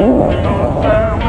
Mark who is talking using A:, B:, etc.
A: Oh.